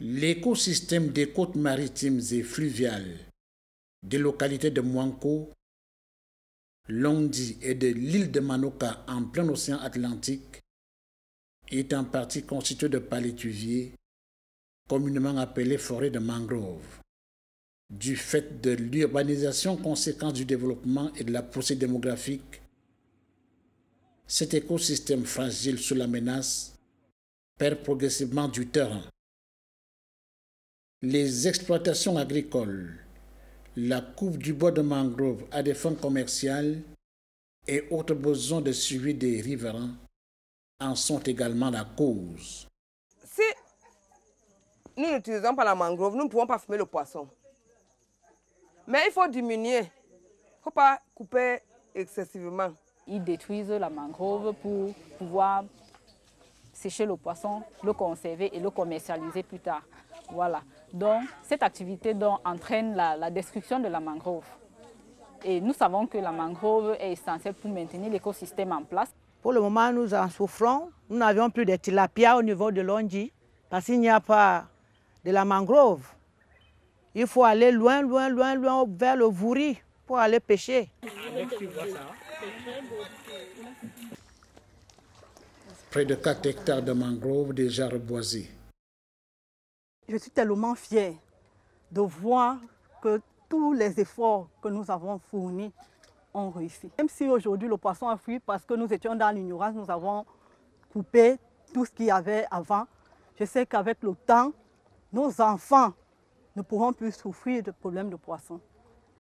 L'écosystème des côtes maritimes et fluviales des localités de Mouanko, Londi et de l'île de Manoka en plein océan Atlantique est en partie constitué de palétuviers, communément appelés forêts de mangrove. Du fait de l'urbanisation conséquente du développement et de la poussée démographique, cet écosystème fragile sous la menace perd progressivement du terrain. Les exploitations agricoles, la coupe du bois de mangrove à des fins commerciales et autres besoins de suivi des riverains en sont également la cause. Si nous n'utilisons pas la mangrove, nous ne pouvons pas fumer le poisson. Mais il faut diminuer. Il ne faut pas couper excessivement. Ils détruisent la mangrove pour pouvoir sécher le poisson, le conserver et le commercialiser plus tard. Voilà. Donc, cette activité donc, entraîne la, la, destruction de la mangrove. Et nous savons que la mangrove est essentielle pour maintenir l'écosystème en place. Pour le moment, nous en souffrons. Nous n'avions plus de tilapia au niveau de Londi parce qu'il n'y a pas de la mangrove. Il faut aller loin, loin, loin, loin vers le Vouri pour aller pêcher. Près de 4 hectares de mangroves déjà reboisés. Je suis tellement fière de voir que tous les efforts que nous avons fournis ont réussi. Même si aujourd'hui le poisson a fui parce que nous étions dans l'ignorance, nous avons coupé tout ce qu'il y avait avant. Je sais qu'avec le temps, nos enfants ne pourront plus souffrir de problèmes de poisson.